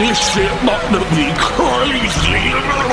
This shit might be crazy.